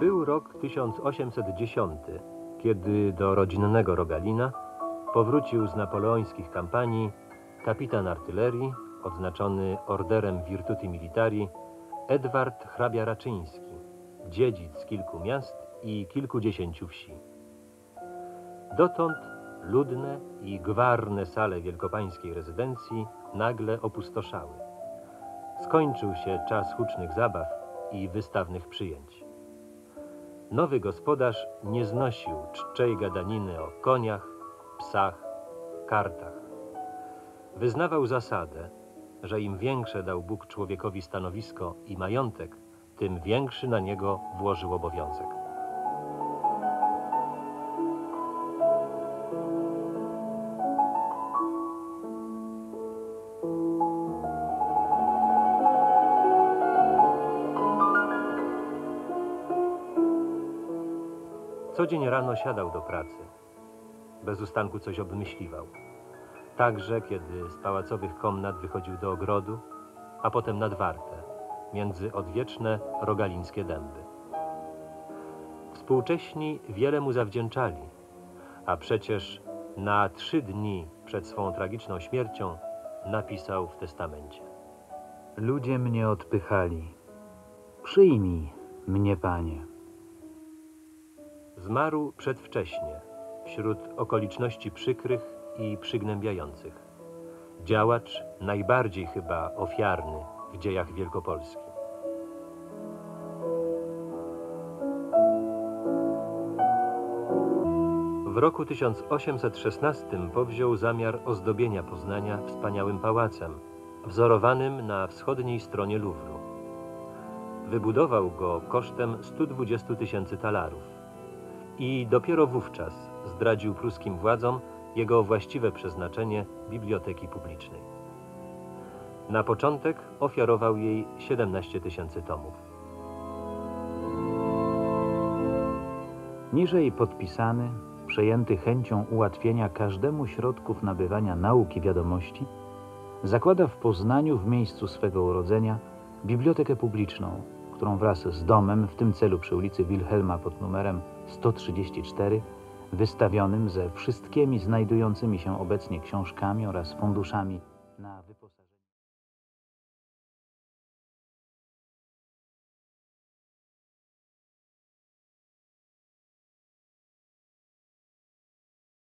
Był rok 1810, kiedy do rodzinnego Rogalina powrócił z napoleońskich kampanii kapitan artylerii, odznaczony orderem Virtuti Militari, Edward hrabia Raczyński, dziedzic kilku miast i kilkudziesięciu wsi. Dotąd ludne i gwarne sale wielkopańskiej rezydencji nagle opustoszały. Skończył się czas hucznych zabaw i wystawnych przyjęć. Nowy gospodarz nie znosił czczej gadaniny o koniach, psach, kartach. Wyznawał zasadę, że im większe dał Bóg człowiekowi stanowisko i majątek, tym większy na niego włożył obowiązek. Co dzień rano siadał do pracy. Bez ustanku coś obmyśliwał. Także kiedy z pałacowych komnat wychodził do ogrodu, a potem nad wartę, między odwieczne rogalińskie dęby. Współcześni wiele mu zawdzięczali, a przecież na trzy dni przed swą tragiczną śmiercią napisał w testamencie. Ludzie mnie odpychali. Przyjmij mnie, panie. Zmarł przedwcześnie, wśród okoliczności przykrych i przygnębiających. Działacz najbardziej chyba ofiarny w dziejach Wielkopolski. W roku 1816 powziął zamiar ozdobienia Poznania wspaniałym pałacem, wzorowanym na wschodniej stronie Luwru. Wybudował go kosztem 120 tysięcy talarów i dopiero wówczas zdradził pruskim władzom jego właściwe przeznaczenie biblioteki publicznej. Na początek ofiarował jej 17 tysięcy tomów. Niżej podpisany, przejęty chęcią ułatwienia każdemu środków nabywania nauki wiadomości, zakłada w Poznaniu w miejscu swego urodzenia bibliotekę publiczną, którą wraz z domem w tym celu przy ulicy Wilhelma pod numerem 134, wystawionym ze wszystkimi znajdującymi się obecnie książkami oraz funduszami